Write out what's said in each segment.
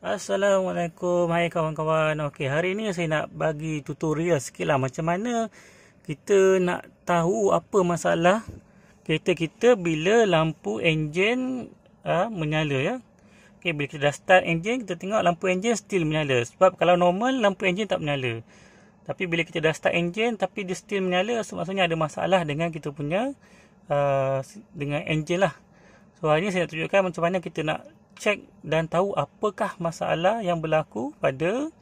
Assalamualaikum, hai kawan-kawan. Okey, hari ni saya nak bagi tutorial sikit lah macam mana kita nak tahu apa masalah kereta kita bila lampu enjin uh, menyala ya. Okey, bila kita dah start enjin, kita tengok lampu enjin still menyala. Sebab kalau normal, lampu enjin tak menyala. Tapi bila kita dah start enjin tapi dia still menyala, so maksudnya ada masalah dengan kita punya uh, dengan enjin lah. So hari ni saya nak tunjukkan macam mana kita nak cek dan tahu apakah masalah yang berlaku pada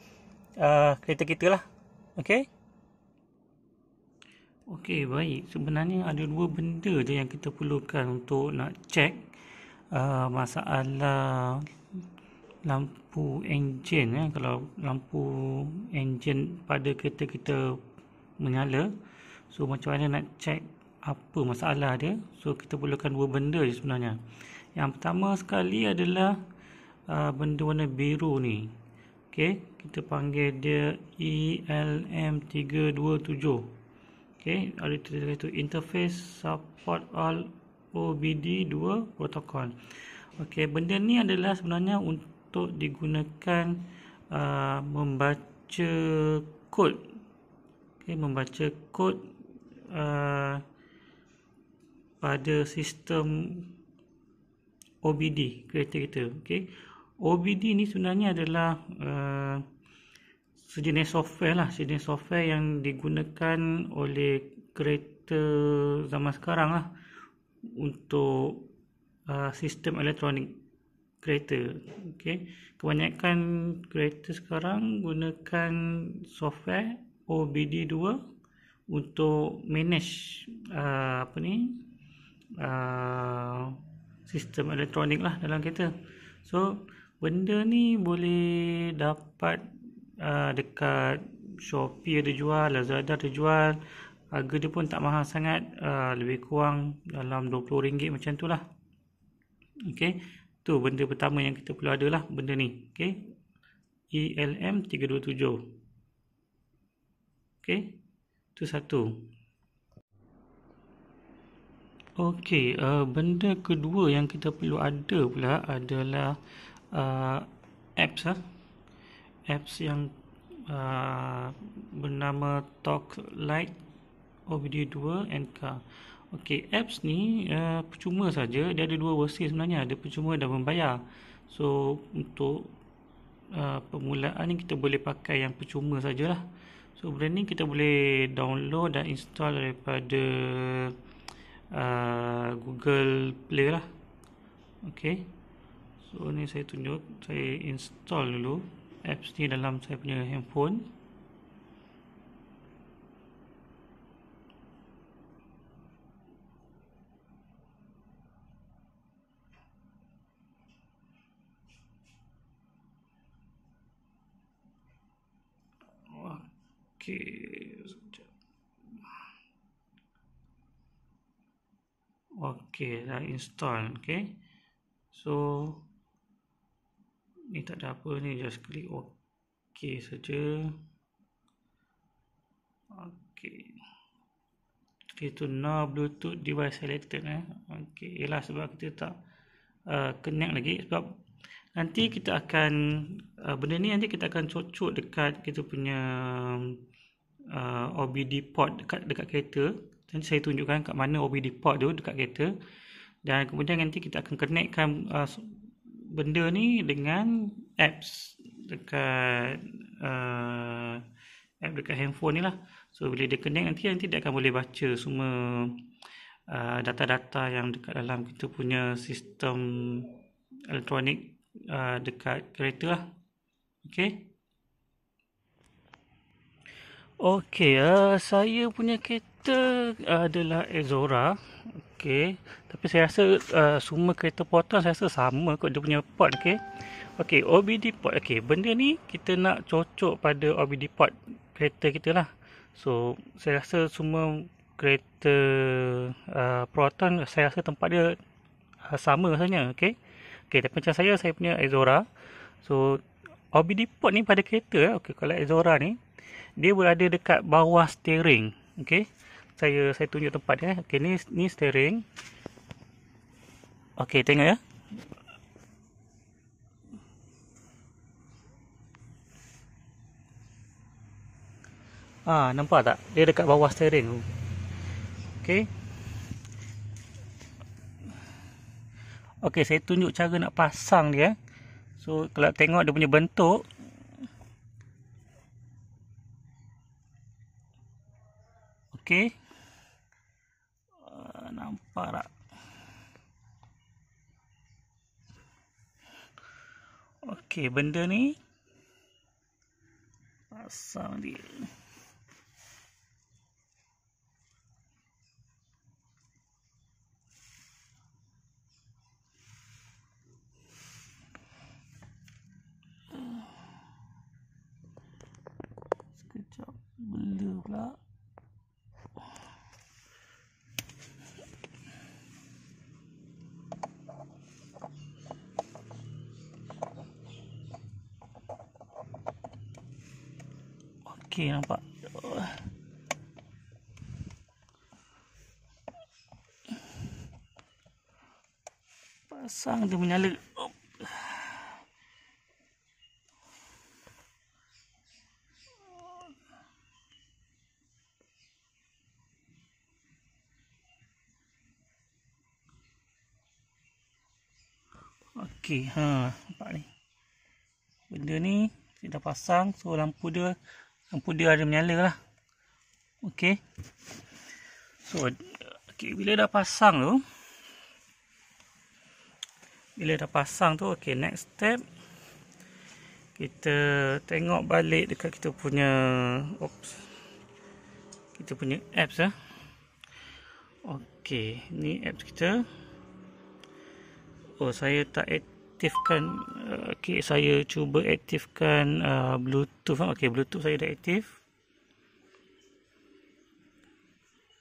uh, kereta kita lah. Okey. Okey, baik. Sebenarnya ada dua benda je yang kita perlukan untuk nak cek uh, masalah lampu enjin eh. Kalau lampu enjin pada kereta kita menyala, so macam mana nak cek apa masalah dia. So kita perlukan dua benda je sebenarnya. Yang pertama sekali adalah uh, benda warna biru ni. Okey, kita panggil dia ELM327. Okey, ada tulisan itu interface support all OBD2 protocol. Okey, benda ni adalah sebenarnya untuk digunakan uh, membaca kod. Okey, membaca kod uh, pada sistem OBD kereta kita. Okay. OBD ni sebenarnya adalah uh, sejenis software lah, sejenis software yang digunakan oleh kereta zaman sekarang lah untuk uh, sistem elektronik kereta. Okay. Kebanyakan kereta sekarang gunakan software OBD2 untuk manage uh, apa ni uh, sistem elektronik lah dalam kereta. So, benda ni boleh dapat uh, dekat Shopee ada jual, Lazada ada jual. Harga dia pun tak mahal sangat, uh, lebih kurang dalam RM20 macam tu lah. Okay, tu benda pertama yang kita perlu ada lah, benda ni. Okay, ELM 327. Okay, tu satu. Okey, uh, benda kedua yang kita perlu ada pula adalah uh, apps lah. Apps yang uh, bernama Talk Light OBD2 NK. Okey, apps ni uh, percuma saja. Dia ada dua versi sebenarnya. Ada percuma dan membayar. So, untuk uh, permulaan ni kita boleh pakai yang percuma sajalah. So, benda ni kita boleh download dan install daripada uh, Google Play lah. Ok so ni saya tunjuk saya install dulu apps ni dalam saya punya handphone. Okay, Okey, dah install. Okey. So ni tak ada apa ni, just klik okey saja. Okey. Itu no bluetooth device selected eh. Okey, ialah sebab kita tak uh, connect lagi sebab nanti kita akan uh, benda ni nanti kita akan cocok dekat kita punya uh, OBD port dekat dekat kereta Nanti saya tunjukkan kat mana OBD port tu dekat kereta. Dan kemudian nanti kita akan connectkan uh, benda ni dengan apps dekat uh, app dekat handphone ni lah. So bila dia connect nanti nanti dia akan boleh baca semua uh, data-data yang dekat dalam kita punya sistem elektronik uh, dekat kereta lah. Okay. Okay, uh, saya punya kereta kereta adalah Exora. Okey tapi saya rasa uh, semua kereta potong saya rasa sama kot dia punya port okey? Okey OBD port. Okey benda ni kita nak cocok pada OBD port kereta kita lah. So saya rasa semua kereta uh, Proton saya rasa tempat dia uh, sama rasanya okey? Okey tapi macam saya saya punya Exora. So OBD port ni pada kereta okey kalau Exora ni dia berada dekat bawah steering okey? Saya saya tunjuk tempat ya okey ni ni steering. Okey tengok ya. Ah nampak tak? Dia dekat bawah steering. Tu okey? Okey saya tunjuk cara nak pasang dia eh. so kalau tengok dia punya bentuk Okey. Uh, nampak tak? Okey, benda ni pasang dia. benda pula Okey nampak. Pasang dia menyala. Okey, ha, nampak ni. Benda ni kita pasang, so lampu dia lampu dia ada menyala lah. Okey. So, okay, bila dah pasang tu bila dah pasang tu, okey, next step kita tengok balik dekat kita punya oops. Kita punya apps ah. Okey, ni apps kita. Oh, saya tak aktifkan uh, okey saya cuba aktifkan uh, bluetooth. Okey bluetooth saya dah aktif.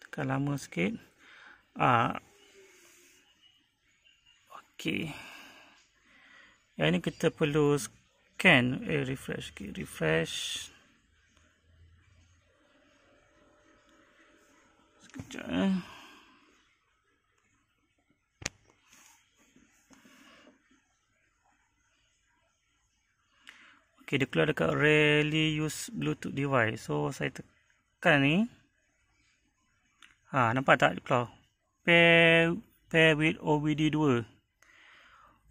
Tekan lama sikit. Ah. Uh, okey. Yang ni kita perlu scan. Eh refresh okay, refresh. Sekejap eh Okay, dia keluar dekat rarely use bluetooth device. So, saya tekan ni. Ha, nampak tak dia keluar? Pair, pair with OBD 2.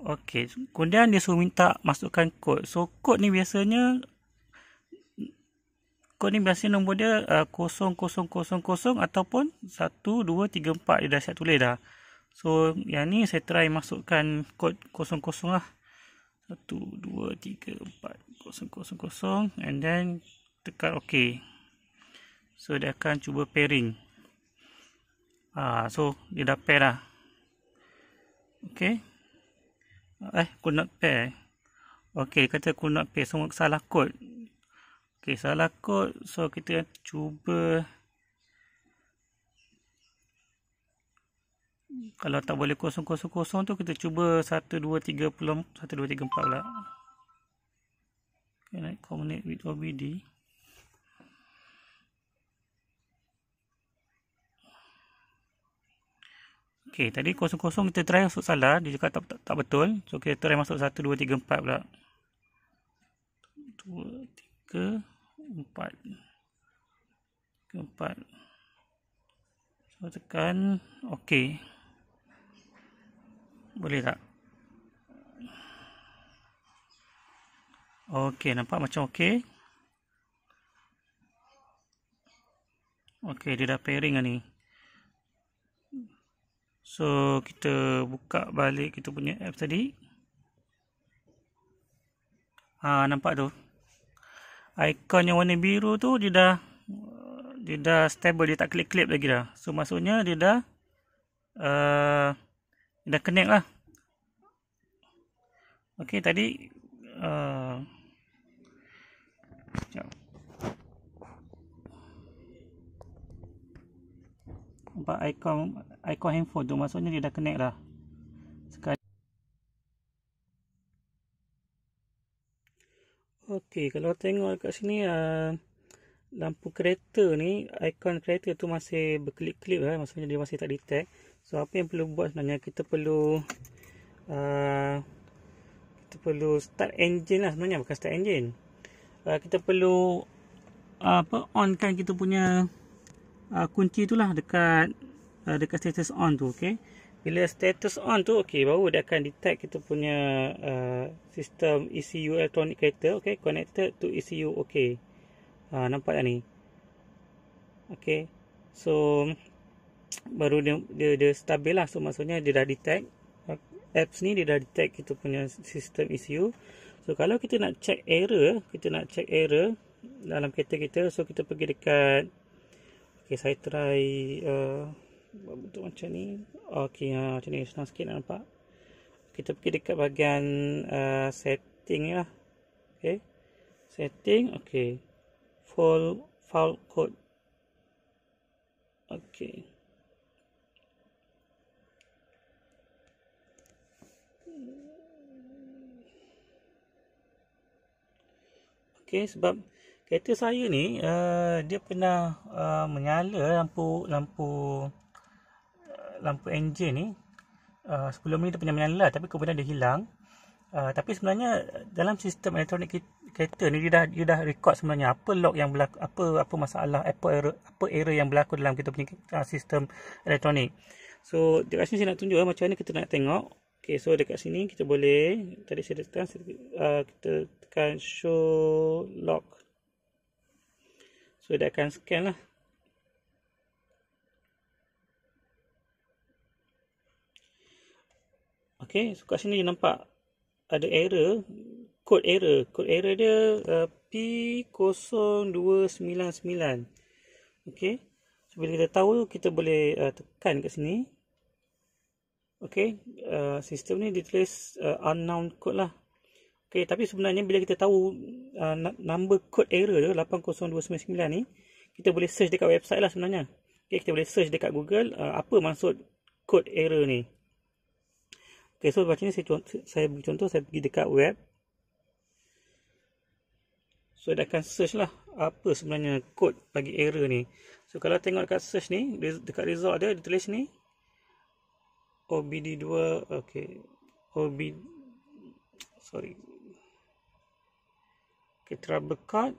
Okay, kemudian dia suruh minta masukkan kod. So, kod ni biasanya kod ni biasanya nombor dia uh, 0000 ataupun 1, 2, 3, 4. Dia dah siap tulis dah. So, yang ni saya try masukkan kod 00 lah. 1, 2, 3, 4 kosong kosong kosong. And then tekan ok. So dia akan cuba pairing. Ah so dia dah pair dah. Ok? Eh could not pair ok kata could not pair. So salah kod. Ok salah kod. So kita cuba kalau tak boleh kosong kosong kosong tu kita cuba 1 2 3 1 2 3 4 pula Can I connect with OBD? Okay, tadi kosong-kosong kita try masuk salah. Dia cakap tak, tak, tak betul. So, kita try masuk 1, 2, 3, 4 pula. 2, 3, 4. 3, 4. So, tekan. Okay. Boleh tak? Okey, nampak macam okey. Okey, dia dah pairing lah ni. So, kita buka balik kita punya app tadi. Ha, nampak tu. Icon yang warna biru tu dia dah dia dah stable, dia tak klik-klik lagi dah. So, maksudnya dia dah uh, dah connect lah. Okey, tadi uh. Nampak ikon ikon handphone tu maksudnya dia dah connect. Sekali. Okey, kalau tengok kat sini uh, lampu kereta ni, ikon kereta tu masih berkelip-kelip lah. Maksudnya dia masih tak detect. So, apa yang perlu buat sebenarnya, kita perlu uh, kita perlu start engine lah sebenarnya, bukan start engine. Uh, kita perlu uh, apa on kan kita punya uh, kunci tu lah dekat uh, dekat status on tu okey bila status on tu okey baru dia akan detect kita punya uh, sistem ECU electronic kereta okey connected to ECU okey uh, nampak tak ni? Okey so baru dia, dia dia stabil lah. So maksudnya dia dah detect apps ni dia dah detect kita punya sistem ECU so kalau kita nak check error kita nak check error dalam kereta kita so kita pergi dekat okay saya try uh, bentuk macam ni. Ok uh, macam ni senang sikit nak nampak. Kita pergi dekat bahagian uh, setting ni lah. Ok setting ok full file code. Ok Okay, sebab kereta saya ni uh, dia pernah uh, menyala lampu lampu uh, lampu enjin ni. Uh, sebelum ni dia pernah menyala tapi kemudian dia hilang. Uh, tapi sebenarnya dalam sistem elektronik kereta ni dia dah dia dah record sebenarnya apa log yang berlaku apa apa masalah apa error apa error yang berlaku dalam kita punya uh, sistem elektronik. So dekat sini saya nak tunjuk uh, macam mana kita nak tengok Okay, so dekat sini kita boleh tadi saya tekan uh, kita tekan show log. So dia akan scan lah. Okay, so kat sini nampak ada error, code error. Code error dia uh, P0299. Okay, so bila kita tahu kita boleh uh, tekan kat sini. Okay, uh, sistem ni ditulis uh, unknown code lah. Okay, tapi sebenarnya bila kita tahu uh, number code error tu 80299 ni, kita boleh search dekat website lah sebenarnya. Okay, kita boleh search dekat Google uh, apa maksud code error ni. Okay, so macam ni saya, saya bagi contoh, saya pergi dekat web. So, dia akan search lah apa sebenarnya code bagi error ni. So, kalau tengok dekat search ni, dekat result dia, dia tulis ni, OBD2 okay. OB sorry. Okay trouble card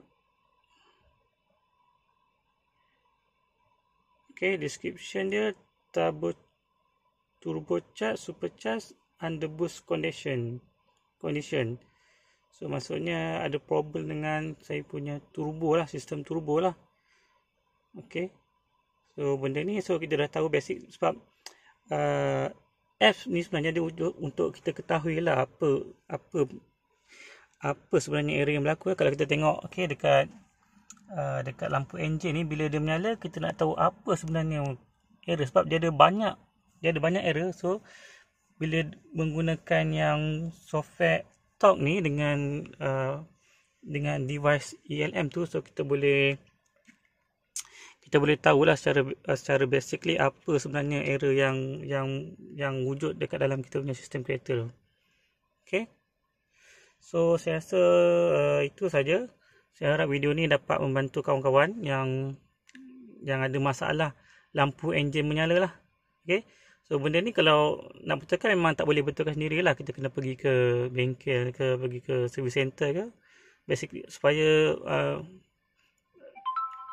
okay description dia turbo turbo charge super charge under boost condition condition. So maksudnya ada problem dengan saya punya turbo lah sistem turbo lah. Okay. So benda ni so kita dah tahu basic sebab uh, apps ni sebenarnya dia untuk, untuk kita ketahui lah apa apa apa sebenarnya area yang berlaku. Kalau kita tengok okay, dekat uh, dekat lampu enjin ni bila dia menyala kita nak tahu apa sebenarnya error sebab dia ada banyak dia ada banyak error so bila menggunakan yang software talk ni dengan uh, dengan device ELM tu so kita boleh kita boleh tahulah secara secara basically apa sebenarnya error yang yang yang wujud dekat dalam kita punya sistem kereta tu. Okay. So saya rasa uh, itu saja. Saya harap video ni dapat membantu kawan-kawan yang yang ada masalah lampu enjin menyala lah. Okay. So benda ni kalau nak betulkan memang tak boleh betulkan sendiri lah. Kita kena pergi ke bengkel ke pergi ke service center ke. Basically supaya uh,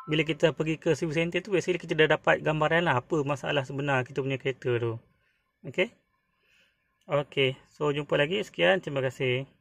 bila kita pergi ke service center tu biasanya kita dah dapat gambaran lah apa masalah sebenar kita punya kereta tu. Okay. Okay. So jumpa lagi. Sekian. Terima kasih.